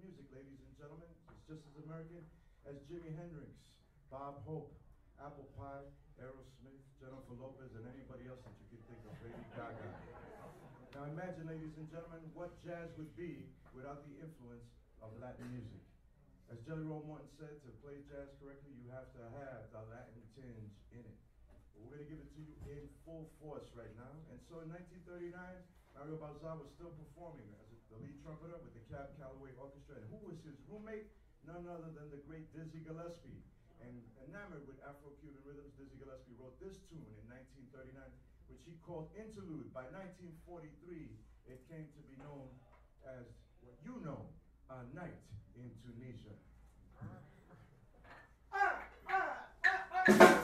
music, ladies and gentlemen. It's just as American as Jimi Hendrix, Bob Hope, Apple Pie, Aerosmith, Jennifer Lopez, and anybody else that you can think of, Lady Gaga. Now imagine, ladies and gentlemen, what jazz would be without the influence of Latin music. As Jelly Roll Morton said, to play jazz correctly, you have to have the Latin tinge in it. We're gonna give it to you in full force right now. And so in 1939, Mario Bauzá was still performing as Cab Calloway Orchestra, and who was his roommate? None other than the great Dizzy Gillespie. And enamored with Afro-Cuban rhythms, Dizzy Gillespie wrote this tune in 1939, which he called Interlude. By 1943, it came to be known as what you know, A Night in Tunisia. Ah, ah, ah,